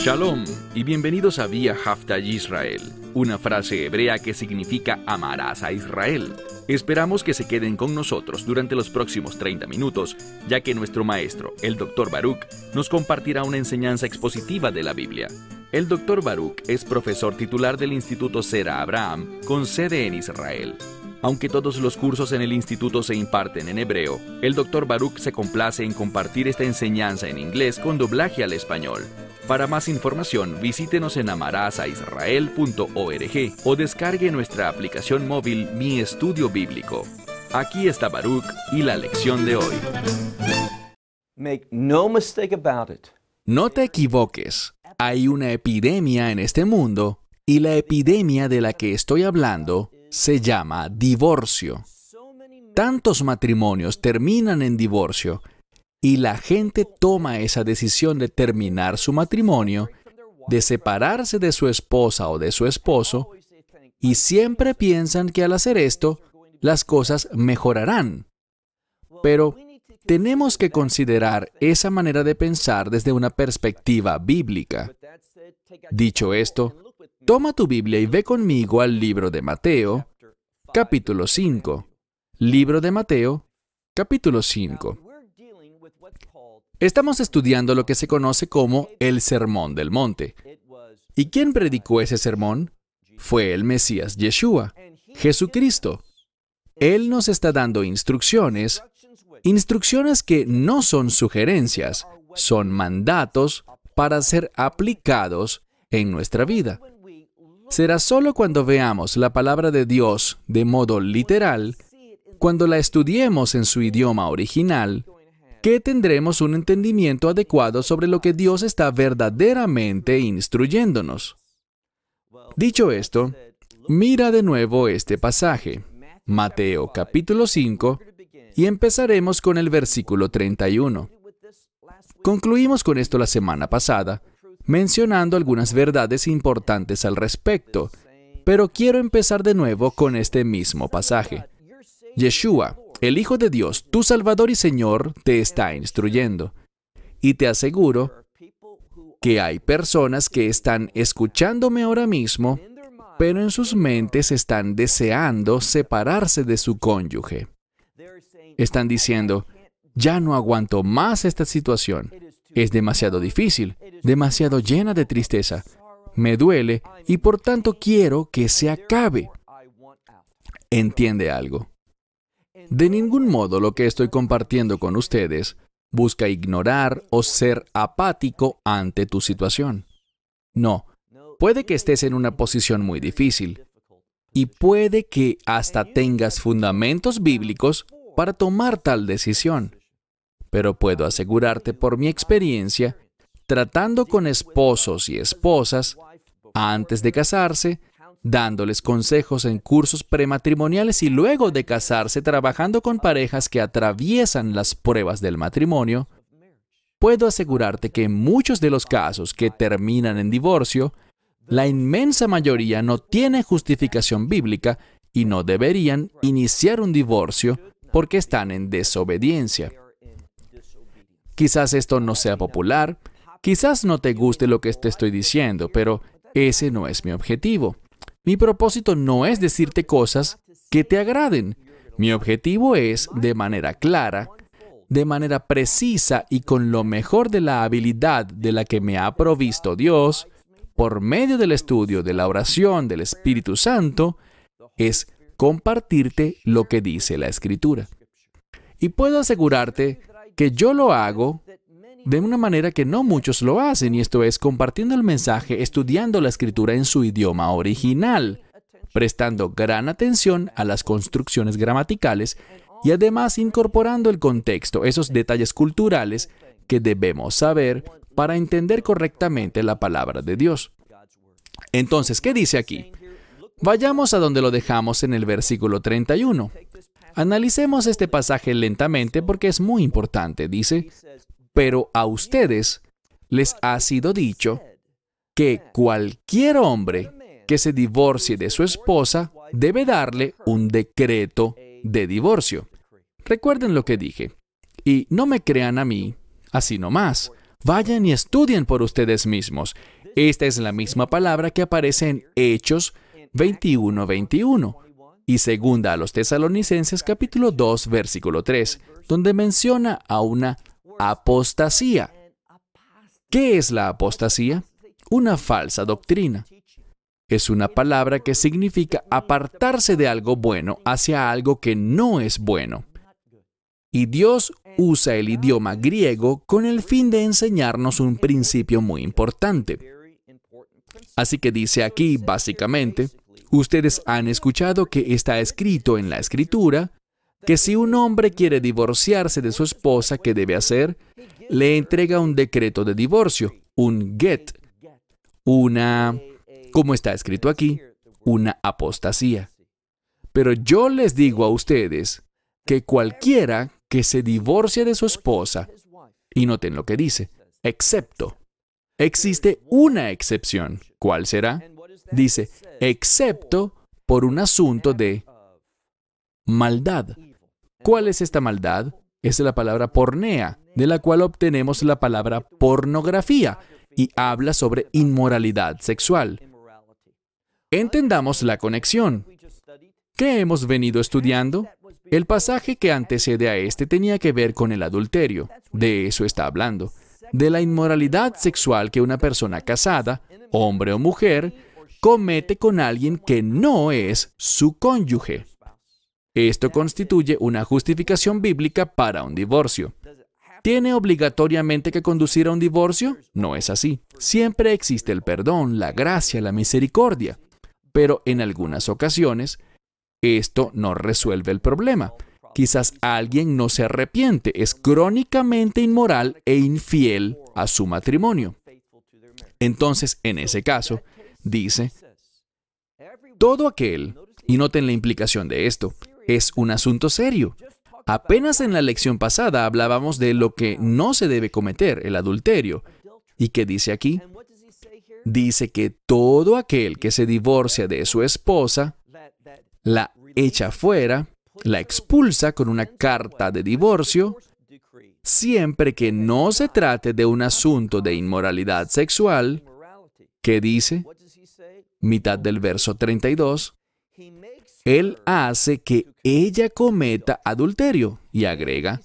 Shalom y bienvenidos a Vía Haftay Israel, una frase hebrea que significa amarás a Israel. Esperamos que se queden con nosotros durante los próximos 30 minutos, ya que nuestro maestro, el Dr. Baruch, nos compartirá una enseñanza expositiva de la Biblia. El Dr. Baruch es profesor titular del Instituto Sera Abraham, con sede en Israel. Aunque todos los cursos en el instituto se imparten en hebreo, el Dr. Baruch se complace en compartir esta enseñanza en inglés con doblaje al español. Para más información, visítenos en amarazaisrael.org o descargue nuestra aplicación móvil Mi Estudio Bíblico. Aquí está Baruch y la lección de hoy. Make no mistake about it. No te equivoques. Hay una epidemia en este mundo y la epidemia de la que estoy hablando se llama divorcio. Tantos matrimonios terminan en divorcio y la gente toma esa decisión de terminar su matrimonio, de separarse de su esposa o de su esposo, y siempre piensan que al hacer esto, las cosas mejorarán. Pero tenemos que considerar esa manera de pensar desde una perspectiva bíblica. Dicho esto, toma tu Biblia y ve conmigo al libro de Mateo, capítulo 5. Libro de Mateo, capítulo 5. Estamos estudiando lo que se conoce como el Sermón del Monte. ¿Y quién predicó ese sermón? Fue el Mesías Yeshua, Jesucristo. Él nos está dando instrucciones, instrucciones que no son sugerencias, son mandatos para ser aplicados en nuestra vida. Será solo cuando veamos la palabra de Dios de modo literal, cuando la estudiemos en su idioma original, que tendremos un entendimiento adecuado sobre lo que Dios está verdaderamente instruyéndonos. Dicho esto, mira de nuevo este pasaje, Mateo capítulo 5, y empezaremos con el versículo 31. Concluimos con esto la semana pasada, mencionando algunas verdades importantes al respecto, pero quiero empezar de nuevo con este mismo pasaje. Yeshua, el Hijo de Dios, tu Salvador y Señor, te está instruyendo. Y te aseguro que hay personas que están escuchándome ahora mismo, pero en sus mentes están deseando separarse de su cónyuge. Están diciendo, ya no aguanto más esta situación. Es demasiado difícil, demasiado llena de tristeza. Me duele y por tanto quiero que se acabe. Entiende algo. De ningún modo lo que estoy compartiendo con ustedes busca ignorar o ser apático ante tu situación. No, puede que estés en una posición muy difícil y puede que hasta tengas fundamentos bíblicos para tomar tal decisión. Pero puedo asegurarte por mi experiencia, tratando con esposos y esposas, antes de casarse, dándoles consejos en cursos prematrimoniales y luego de casarse trabajando con parejas que atraviesan las pruebas del matrimonio, puedo asegurarte que en muchos de los casos que terminan en divorcio, la inmensa mayoría no tiene justificación bíblica y no deberían iniciar un divorcio porque están en desobediencia. Quizás esto no sea popular, quizás no te guste lo que te estoy diciendo, pero ese no es mi objetivo. Mi propósito no es decirte cosas que te agraden. Mi objetivo es, de manera clara, de manera precisa y con lo mejor de la habilidad de la que me ha provisto Dios, por medio del estudio de la oración del Espíritu Santo, es compartirte lo que dice la Escritura. Y puedo asegurarte que yo lo hago de una manera que no muchos lo hacen, y esto es compartiendo el mensaje, estudiando la escritura en su idioma original, prestando gran atención a las construcciones gramaticales y además incorporando el contexto, esos detalles culturales que debemos saber para entender correctamente la palabra de Dios. Entonces, ¿qué dice aquí? Vayamos a donde lo dejamos en el versículo 31. Analicemos este pasaje lentamente porque es muy importante. Dice, pero a ustedes les ha sido dicho que cualquier hombre que se divorcie de su esposa debe darle un decreto de divorcio. Recuerden lo que dije. Y no me crean a mí, así nomás, Vayan y estudien por ustedes mismos. Esta es la misma palabra que aparece en Hechos 21-21 y segunda a los tesalonicenses capítulo 2 versículo 3, donde menciona a una apostasía. ¿Qué es la apostasía? Una falsa doctrina. Es una palabra que significa apartarse de algo bueno hacia algo que no es bueno. Y Dios usa el idioma griego con el fin de enseñarnos un principio muy importante. Así que dice aquí, básicamente, ustedes han escuchado que está escrito en la escritura que si un hombre quiere divorciarse de su esposa, ¿qué debe hacer? Le entrega un decreto de divorcio, un get, una, como está escrito aquí, una apostasía. Pero yo les digo a ustedes que cualquiera que se divorcie de su esposa, y noten lo que dice, excepto, existe una excepción. ¿Cuál será? Dice, excepto por un asunto de maldad. ¿Cuál es esta maldad? Es la palabra pornea, de la cual obtenemos la palabra pornografía, y habla sobre inmoralidad sexual. Entendamos la conexión. ¿Qué hemos venido estudiando? El pasaje que antecede a este tenía que ver con el adulterio. De eso está hablando. De la inmoralidad sexual que una persona casada, hombre o mujer, comete con alguien que no es su cónyuge. Esto constituye una justificación bíblica para un divorcio. ¿Tiene obligatoriamente que conducir a un divorcio? No es así. Siempre existe el perdón, la gracia, la misericordia. Pero en algunas ocasiones, esto no resuelve el problema. Quizás alguien no se arrepiente, es crónicamente inmoral e infiel a su matrimonio. Entonces, en ese caso, dice, todo aquel, y noten la implicación de esto, es un asunto serio. Apenas en la lección pasada hablábamos de lo que no se debe cometer, el adulterio. ¿Y qué dice aquí? Dice que todo aquel que se divorcia de su esposa, la echa fuera, la expulsa con una carta de divorcio, siempre que no se trate de un asunto de inmoralidad sexual, ¿qué dice? Mitad del verso 32, él hace que ella cometa adulterio y agrega,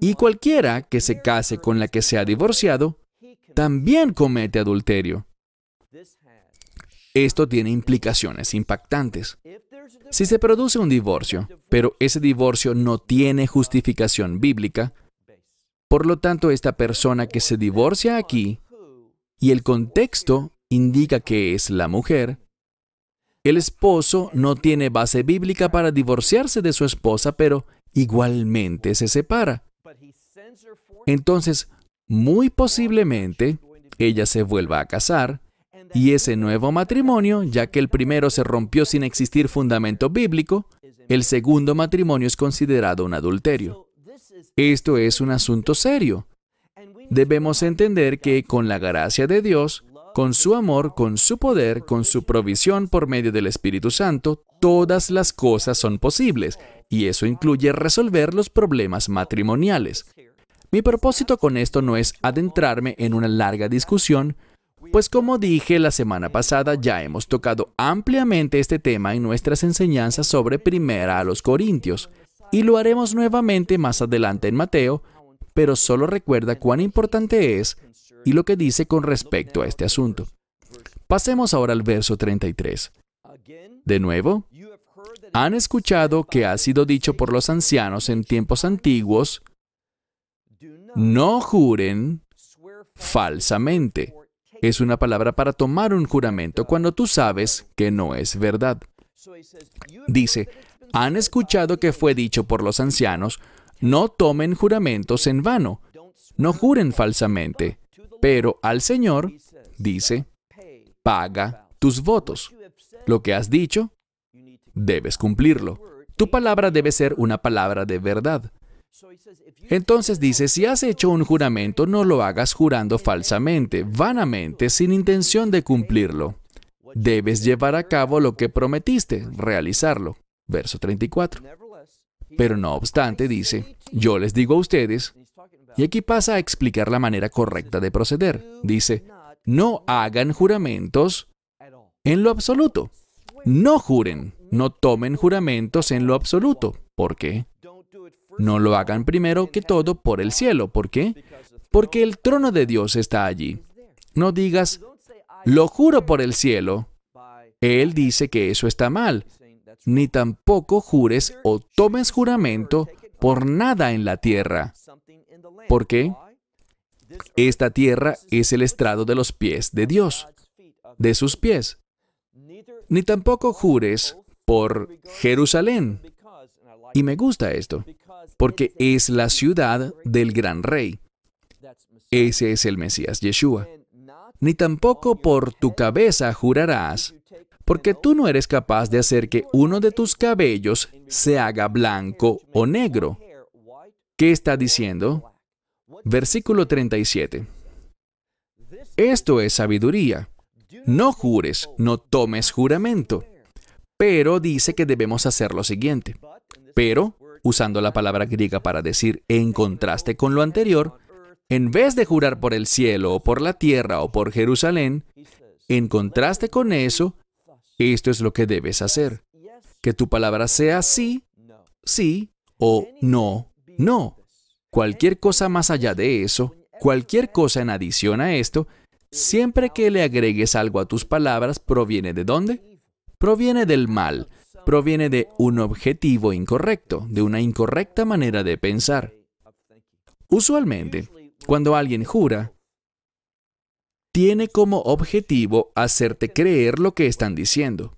y cualquiera que se case con la que se ha divorciado, también comete adulterio. Esto tiene implicaciones impactantes. Si se produce un divorcio, pero ese divorcio no tiene justificación bíblica, por lo tanto esta persona que se divorcia aquí, y el contexto indica que es la mujer, el esposo no tiene base bíblica para divorciarse de su esposa, pero igualmente se separa. Entonces, muy posiblemente, ella se vuelva a casar y ese nuevo matrimonio, ya que el primero se rompió sin existir fundamento bíblico, el segundo matrimonio es considerado un adulterio. Esto es un asunto serio. Debemos entender que con la gracia de Dios, con su amor, con su poder, con su provisión por medio del Espíritu Santo, todas las cosas son posibles, y eso incluye resolver los problemas matrimoniales. Mi propósito con esto no es adentrarme en una larga discusión, pues como dije la semana pasada ya hemos tocado ampliamente este tema en nuestras enseñanzas sobre Primera a los Corintios, y lo haremos nuevamente más adelante en Mateo, pero solo recuerda cuán importante es y lo que dice con respecto a este asunto. Pasemos ahora al verso 33. De nuevo, han escuchado que ha sido dicho por los ancianos en tiempos antiguos, no juren falsamente. Es una palabra para tomar un juramento cuando tú sabes que no es verdad. Dice, han escuchado que fue dicho por los ancianos, no tomen juramentos en vano, no juren falsamente, pero al Señor dice, paga tus votos. Lo que has dicho, debes cumplirlo. Tu palabra debe ser una palabra de verdad. Entonces dice, si has hecho un juramento, no lo hagas jurando falsamente, vanamente, sin intención de cumplirlo. Debes llevar a cabo lo que prometiste, realizarlo. Verso 34. Pero no obstante, dice, yo les digo a ustedes, Y aquí pasa a explicar la manera correcta de proceder. Dice, no hagan juramentos en lo absoluto. No juren, no tomen juramentos en lo absoluto. ¿Por qué? No lo hagan primero que todo por el cielo. ¿Por qué? Porque el trono de Dios está allí. No digas, lo juro por el cielo. Él dice que eso está mal. Ni tampoco jures o tomes juramento por nada en la tierra. ¿Por qué? Esta tierra es el estrado de los pies de Dios, de sus pies. Ni tampoco jures por Jerusalén. Y me gusta esto, porque es la ciudad del gran rey. Ese es el Mesías Yeshua. Ni tampoco por tu cabeza jurarás, porque tú no eres capaz de hacer que uno de tus cabellos se haga blanco o negro. ¿Qué está diciendo? Versículo 37. Esto es sabiduría. No jures, no tomes juramento. Pero dice que debemos hacer lo siguiente. Pero, usando la palabra griega para decir en contraste con lo anterior, en vez de jurar por el cielo o por la tierra o por Jerusalén, en contraste con eso, esto es lo que debes hacer. Que tu palabra sea sí, sí o no, no. Cualquier cosa más allá de eso, cualquier cosa en adición a esto, siempre que le agregues algo a tus palabras, proviene de dónde? Proviene del mal, proviene de un objetivo incorrecto, de una incorrecta manera de pensar. Usualmente, cuando alguien jura, tiene como objetivo hacerte creer lo que están diciendo.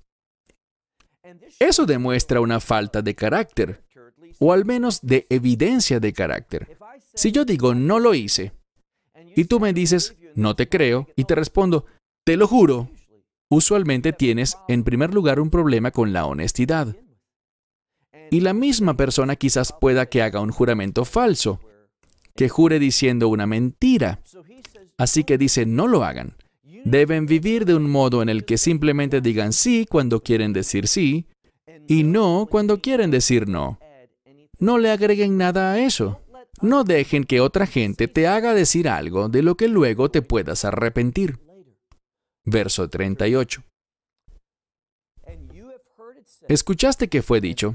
Eso demuestra una falta de carácter, o al menos de evidencia de carácter. Si yo digo no lo hice, y tú me dices no te creo, y te respondo te lo juro, usualmente tienes en primer lugar un problema con la honestidad. Y la misma persona quizás pueda que haga un juramento falso, que jure diciendo una mentira. Así que dice, no lo hagan. Deben vivir de un modo en el que simplemente digan sí cuando quieren decir sí y no cuando quieren decir no. No le agreguen nada a eso. No dejen que otra gente te haga decir algo de lo que luego te puedas arrepentir. Verso 38. Escuchaste que fue dicho,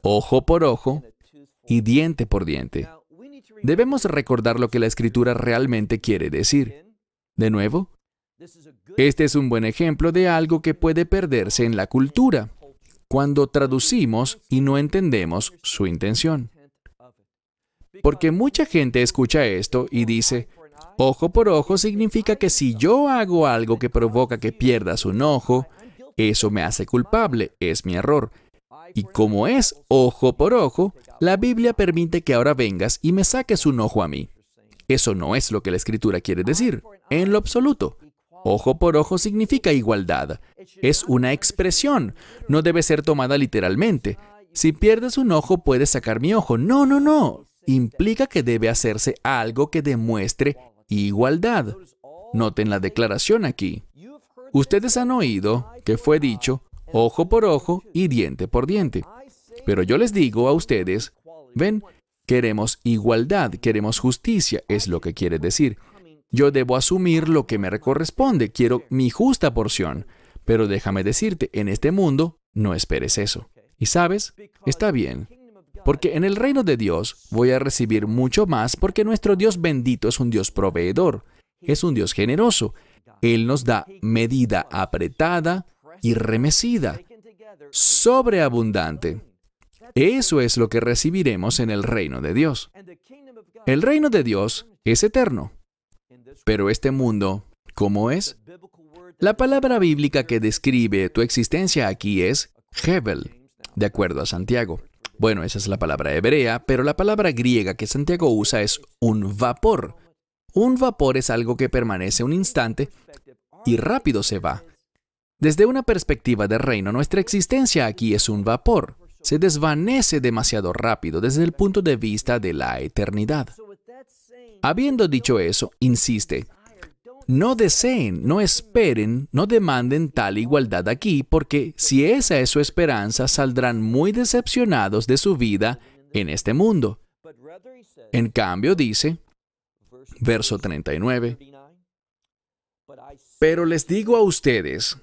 ojo por ojo y diente por diente. Debemos recordar lo que la escritura realmente quiere decir. De nuevo, este es un buen ejemplo de algo que puede perderse en la cultura cuando traducimos y no entendemos su intención. Porque mucha gente escucha esto y dice, ojo por ojo significa que si yo hago algo que provoca que pierdas un ojo, eso me hace culpable, es mi error. Y como es ojo por ojo, la Biblia permite que ahora vengas y me saques un ojo a mí. Eso no es lo que la escritura quiere decir, en lo absoluto. Ojo por ojo significa igualdad. Es una expresión, no debe ser tomada literalmente. Si pierdes un ojo, puedes sacar mi ojo. No, no, no. Implica que debe hacerse algo que demuestre igualdad. Noten la declaración aquí. Ustedes han oído que fue dicho, ojo por ojo y diente por diente. Pero yo les digo a ustedes, ven, queremos igualdad, queremos justicia, es lo que quiere decir. Yo debo asumir lo que me corresponde, quiero mi justa porción. Pero déjame decirte, en este mundo no esperes eso. Y sabes, está bien, porque en el reino de Dios voy a recibir mucho más porque nuestro Dios bendito es un Dios proveedor, es un Dios generoso. Él nos da medida apretada y remecida, sobreabundante. Eso es lo que recibiremos en el reino de Dios. El reino de Dios es eterno. Pero este mundo, ¿cómo es? La palabra bíblica que describe tu existencia aquí es Hebel, de acuerdo a Santiago. Bueno, esa es la palabra hebrea, pero la palabra griega que Santiago usa es un vapor. Un vapor es algo que permanece un instante y rápido se va. Desde una perspectiva de reino, nuestra existencia aquí es un vapor. Se desvanece demasiado rápido desde el punto de vista de la eternidad. Habiendo dicho eso, insiste, no deseen, no esperen, no demanden tal igualdad aquí, porque si esa es su esperanza, saldrán muy decepcionados de su vida en este mundo. En cambio dice, verso 39, pero les digo a ustedes,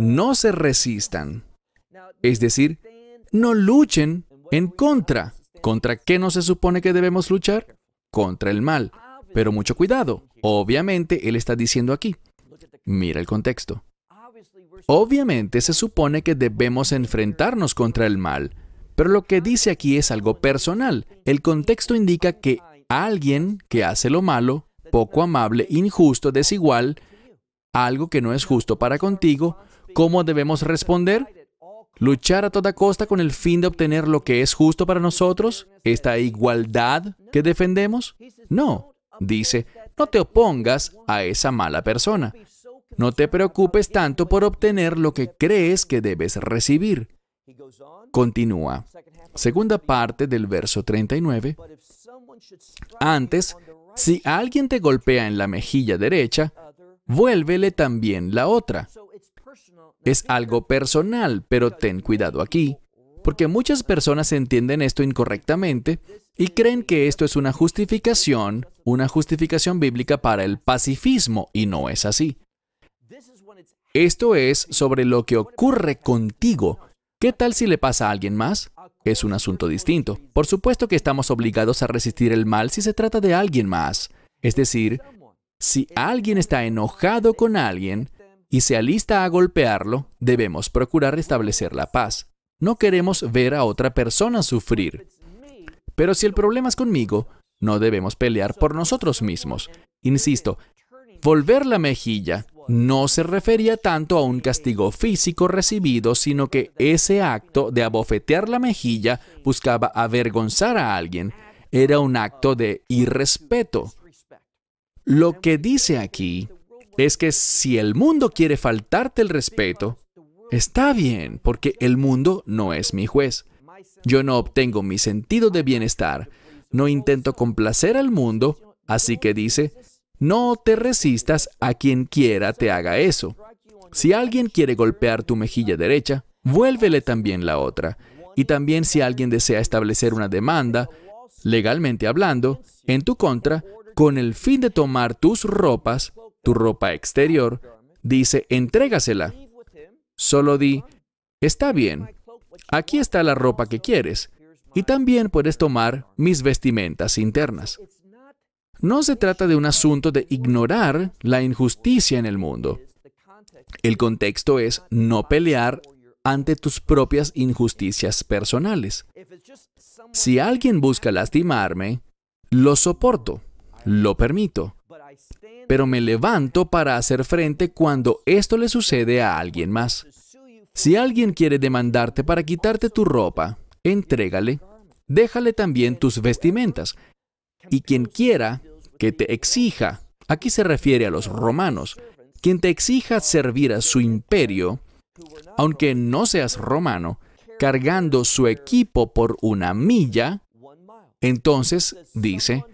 no se resistan, es decir, no luchen en contra. ¿Contra qué no se supone que debemos luchar? Contra el mal. Pero mucho cuidado. Obviamente, él está diciendo aquí. Mira el contexto. Obviamente se supone que debemos enfrentarnos contra el mal, pero lo que dice aquí es algo personal. El contexto indica que alguien que hace lo malo, poco amable, injusto, desigual, algo que no es justo para contigo, ¿cómo debemos responder? ¿Luchar a toda costa con el fin de obtener lo que es justo para nosotros? ¿Esta igualdad que defendemos? No. Dice, no te opongas a esa mala persona. No te preocupes tanto por obtener lo que crees que debes recibir. Continúa. Segunda parte del verso 39. Antes, si alguien te golpea en la mejilla derecha, vuélvele también la otra. Es algo personal, pero ten cuidado aquí, porque muchas personas entienden esto incorrectamente y creen que esto es una justificación, una justificación bíblica para el pacifismo, y no es así. Esto es sobre lo que ocurre contigo. ¿Qué tal si le pasa a alguien más? Es un asunto distinto. Por supuesto que estamos obligados a resistir el mal si se trata de alguien más. Es decir, si alguien está enojado con alguien y se alista a golpearlo, debemos procurar restablecer la paz. No queremos ver a otra persona sufrir. Pero si el problema es conmigo, no debemos pelear por nosotros mismos. Insisto, volver la mejilla no se refería tanto a un castigo físico recibido, sino que ese acto de abofetear la mejilla buscaba avergonzar a alguien. Era un acto de irrespeto. Lo que dice aquí es que si el mundo quiere faltarte el respeto, está bien, porque el mundo no es mi juez. Yo no obtengo mi sentido de bienestar, no intento complacer al mundo, así que dice, no te resistas a quien quiera te haga eso. Si alguien quiere golpear tu mejilla derecha, vuélvele también la otra. Y también si alguien desea establecer una demanda, legalmente hablando, en tu contra, con el fin de tomar tus ropas, tu ropa exterior, dice, entrégasela. Solo di, está bien, aquí está la ropa que quieres, y también puedes tomar mis vestimentas internas. No se trata de un asunto de ignorar la injusticia en el mundo. El contexto es no pelear ante tus propias injusticias personales. Si alguien busca lastimarme, lo soporto, lo permito, pero me levanto para hacer frente cuando esto le sucede a alguien más. Si alguien quiere demandarte para quitarte tu ropa, entrégale, déjale también tus vestimentas. Y quien quiera que te exija, aquí se refiere a los romanos, quien te exija servir a su imperio, aunque no seas romano, cargando su equipo por una milla, entonces dice,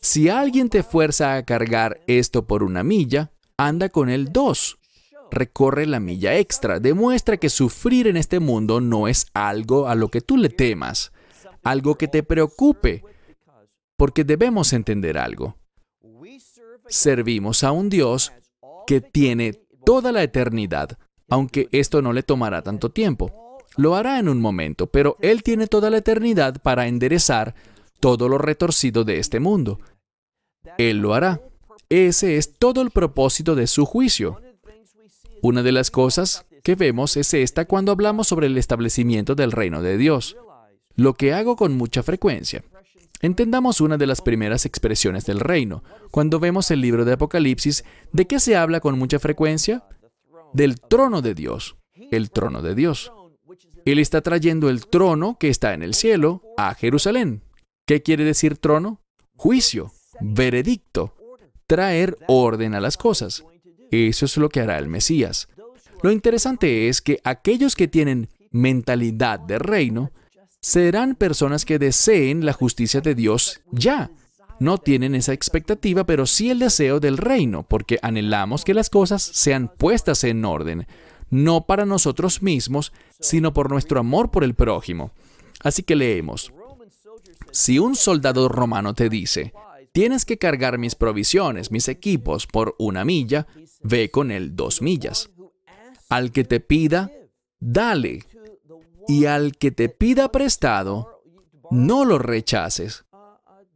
si alguien te fuerza a cargar esto por una milla, anda con él dos. Recorre la milla extra, demuestra que sufrir en este mundo no es algo a lo que tú le temas, algo que te preocupe, porque debemos entender algo servimos a un Dios que tiene toda la eternidad, aunque esto no le tomará tanto tiempo. Lo hará en un momento, pero Él tiene toda la eternidad para enderezar todo lo retorcido de este mundo. Él lo hará. Ese es todo el propósito de su juicio. Una de las cosas que vemos es esta cuando hablamos sobre el establecimiento del reino de Dios. Lo que hago con mucha frecuencia Entendamos una de las primeras expresiones del reino. Cuando vemos el libro de Apocalipsis, ¿de qué se habla con mucha frecuencia? Del trono de Dios. El trono de Dios. Él está trayendo el trono que está en el cielo a Jerusalén. ¿Qué quiere decir trono? Juicio, veredicto, traer orden a las cosas. Eso es lo que hará el Mesías. Lo interesante es que aquellos que tienen mentalidad de reino serán personas que deseen la justicia de Dios ya. No tienen esa expectativa, pero sí el deseo del reino, porque anhelamos que las cosas sean puestas en orden, no para nosotros mismos, sino por nuestro amor por el prójimo. Así que leemos. Si un soldado romano te dice, tienes que cargar mis provisiones, mis equipos por una milla, ve con él dos millas. Al que te pida, dale. Y al que te pida prestado, no lo rechaces.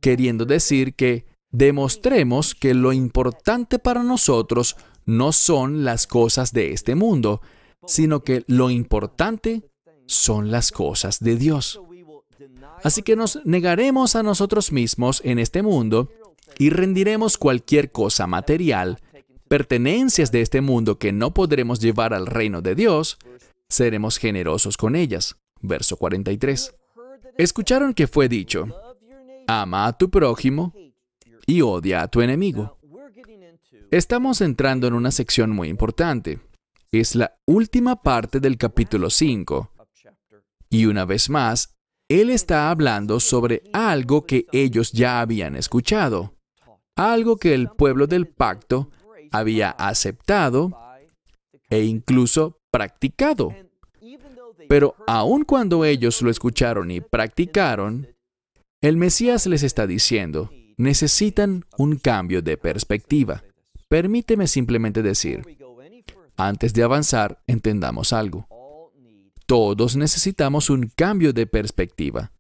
Queriendo decir que demostremos que lo importante para nosotros no son las cosas de este mundo, sino que lo importante son las cosas de Dios. Así que nos negaremos a nosotros mismos en este mundo y rendiremos cualquier cosa material, pertenencias de este mundo que no podremos llevar al reino de Dios, seremos generosos con ellas. Verso 43. Escucharon que fue dicho, ama a tu prójimo y odia a tu enemigo. Estamos entrando en una sección muy importante. Es la última parte del capítulo 5. Y una vez más, él está hablando sobre algo que ellos ya habían escuchado, algo que el pueblo del pacto había aceptado e incluso practicado. Pero aun cuando ellos lo escucharon y practicaron, el Mesías les está diciendo, necesitan un cambio de perspectiva. Permíteme simplemente decir, antes de avanzar, entendamos algo. Todos necesitamos un cambio de perspectiva.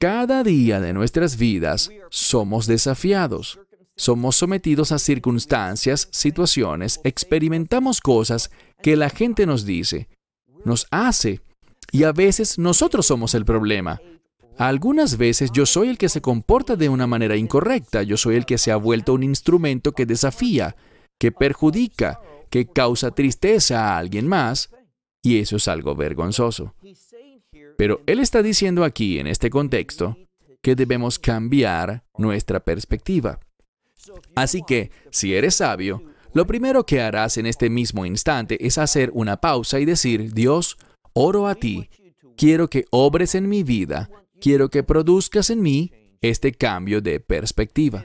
Cada día de nuestras vidas somos desafiados. Somos sometidos a circunstancias, situaciones, experimentamos cosas que la gente nos dice, nos hace, y a veces nosotros somos el problema. Algunas veces yo soy el que se comporta de una manera incorrecta, yo soy el que se ha vuelto un instrumento que desafía, que perjudica, que causa tristeza a alguien más, y eso es algo vergonzoso. Pero Él está diciendo aquí, en este contexto, que debemos cambiar nuestra perspectiva. Así que, si eres sabio, lo primero que harás en este mismo instante es hacer una pausa y decir, Dios, oro a ti, quiero que obres en mi vida, quiero que produzcas en mí este cambio de perspectiva.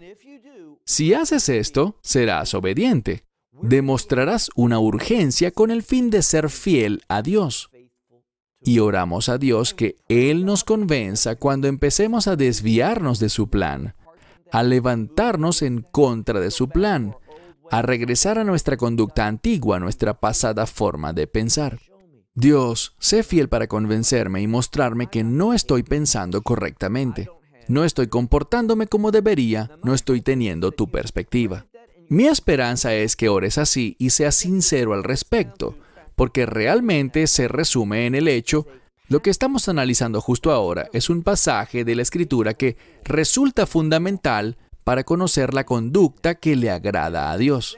Si haces esto, serás obediente. Demostrarás una urgencia con el fin de ser fiel a Dios. Y oramos a Dios que Él nos convenza cuando empecemos a desviarnos de su plan, a levantarnos en contra de su plan, a regresar a nuestra conducta antigua, nuestra pasada forma de pensar. Dios, sé fiel para convencerme y mostrarme que no estoy pensando correctamente. No estoy comportándome como debería, no estoy teniendo tu perspectiva. Mi esperanza es que ores así y seas sincero al respecto, porque realmente se resume en el hecho, lo que estamos analizando justo ahora es un pasaje de la escritura que resulta fundamental para conocer la conducta que le agrada a Dios.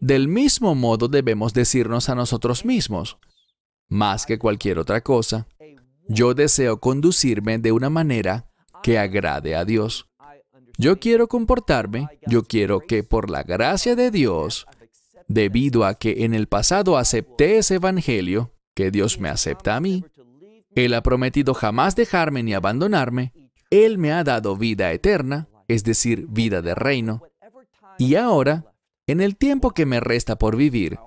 Del mismo modo debemos decirnos a nosotros mismos, más que cualquier otra cosa, yo deseo conducirme de una manera que agrade a Dios. Yo quiero comportarme, yo quiero que por la gracia de Dios debido a que en el pasado acepté ese Evangelio, que Dios me acepta a mí, Él ha prometido jamás dejarme ni abandonarme, Él me ha dado vida eterna, es decir, vida de reino, y ahora, en el tiempo que me resta por vivir,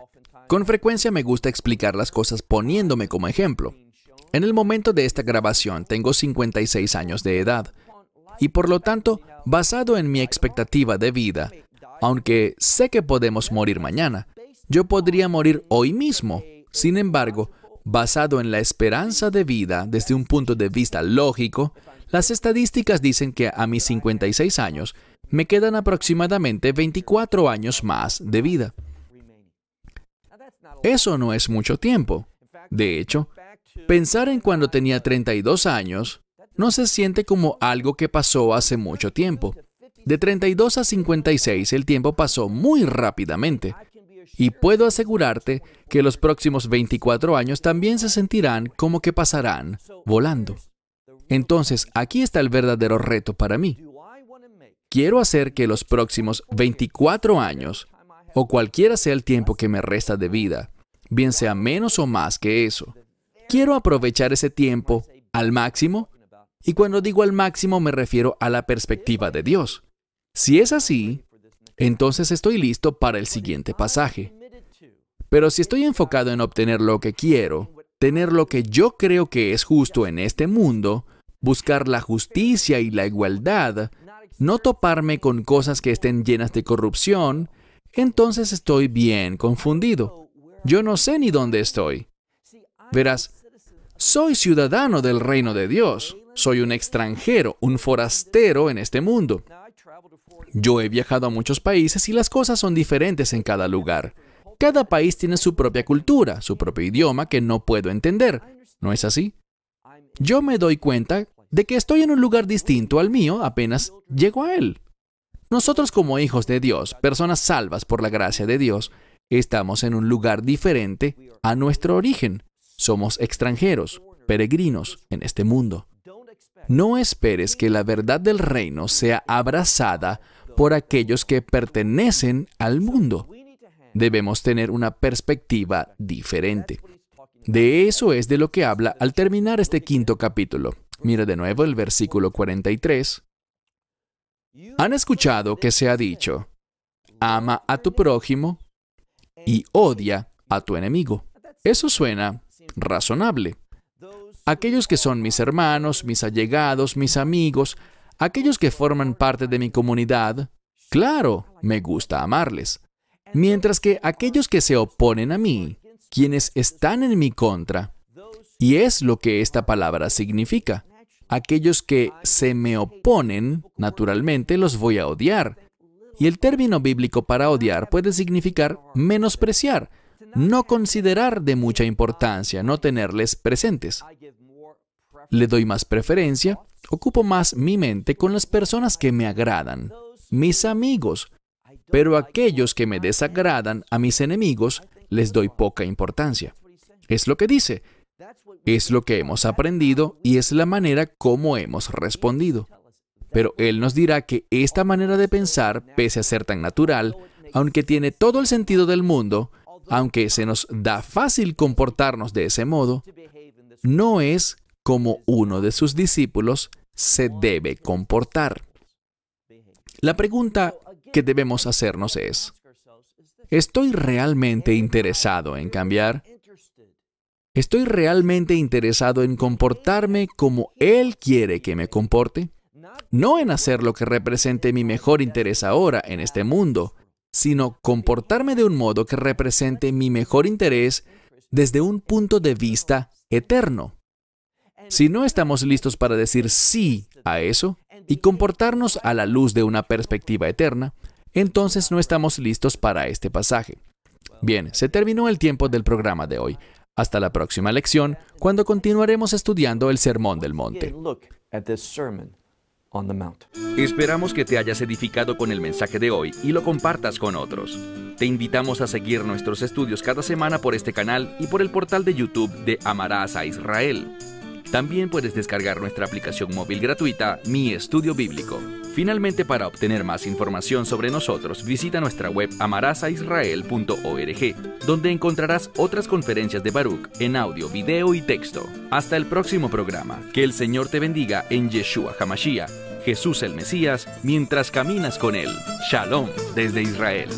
con frecuencia me gusta explicar las cosas poniéndome como ejemplo. En el momento de esta grabación tengo 56 años de edad, y por lo tanto, basado en mi expectativa de vida, aunque sé que podemos morir mañana, yo podría morir hoy mismo. Sin embargo, basado en la esperanza de vida desde un punto de vista lógico, las estadísticas dicen que a mis 56 años me quedan aproximadamente 24 años más de vida. Eso no es mucho tiempo. De hecho, pensar en cuando tenía 32 años no se siente como algo que pasó hace mucho tiempo. De 32 a 56 el tiempo pasó muy rápidamente. Y puedo asegurarte que los próximos 24 años también se sentirán como que pasarán volando. Entonces, aquí está el verdadero reto para mí. Quiero hacer que los próximos 24 años, o cualquiera sea el tiempo que me resta de vida, bien sea menos o más que eso, quiero aprovechar ese tiempo al máximo, y cuando digo al máximo me refiero a la perspectiva de Dios. Si es así, entonces estoy listo para el siguiente pasaje. Pero si estoy enfocado en obtener lo que quiero, tener lo que yo creo que es justo en este mundo, buscar la justicia y la igualdad, no toparme con cosas que estén llenas de corrupción, entonces estoy bien confundido. Yo no sé ni dónde estoy. Verás, soy ciudadano del reino de Dios. Soy un extranjero, un forastero en este mundo. Yo he viajado a muchos países y las cosas son diferentes en cada lugar. Cada país tiene su propia cultura, su propio idioma que no puedo entender. ¿No es así? Yo me doy cuenta de que estoy en un lugar distinto al mío apenas llego a él. Nosotros como hijos de Dios, personas salvas por la gracia de Dios, estamos en un lugar diferente a nuestro origen. Somos extranjeros, peregrinos en este mundo. No esperes que la verdad del reino sea abrazada por aquellos que pertenecen al mundo. Debemos tener una perspectiva diferente. De eso es de lo que habla al terminar este quinto capítulo. Mira de nuevo el versículo 43. Han escuchado que se ha dicho, ama a tu prójimo y odia a tu enemigo. Eso suena razonable. Aquellos que son mis hermanos, mis allegados, mis amigos, aquellos que forman parte de mi comunidad, claro, me gusta amarles. Mientras que aquellos que se oponen a mí, quienes están en mi contra, y es lo que esta palabra significa, aquellos que se me oponen, naturalmente los voy a odiar. Y el término bíblico para odiar puede significar menospreciar, no considerar de mucha importancia, no tenerles presentes. Le doy más preferencia, ocupo más mi mente con las personas que me agradan, mis amigos, pero aquellos que me desagradan a mis enemigos les doy poca importancia. Es lo que dice, es lo que hemos aprendido y es la manera como hemos respondido. Pero Él nos dirá que esta manera de pensar, pese a ser tan natural, aunque tiene todo el sentido del mundo, aunque se nos da fácil comportarnos de ese modo, no es como uno de sus discípulos se debe comportar. La pregunta que debemos hacernos es, ¿estoy realmente interesado en cambiar? ¿Estoy realmente interesado en comportarme como Él quiere que me comporte? No en hacer lo que represente mi mejor interés ahora en este mundo, sino comportarme de un modo que represente mi mejor interés desde un punto de vista eterno. Si no estamos listos para decir sí a eso y comportarnos a la luz de una perspectiva eterna, entonces no estamos listos para este pasaje. Bien, se terminó el tiempo del programa de hoy. Hasta la próxima lección, cuando continuaremos estudiando el Sermón del Monte. Esperamos que te hayas edificado con el mensaje de hoy y lo compartas con otros. Te invitamos a seguir nuestros estudios cada semana por este canal y por el portal de YouTube de Amarás a Israel. También puedes descargar nuestra aplicación móvil gratuita Mi Estudio Bíblico. Finalmente, para obtener más información sobre nosotros, visita nuestra web amarasaisrael.org, donde encontrarás otras conferencias de Baruch en audio, video y texto. Hasta el próximo programa. Que el Señor te bendiga en Yeshua Hamashiach, Jesús el Mesías, mientras caminas con Él. Shalom desde Israel.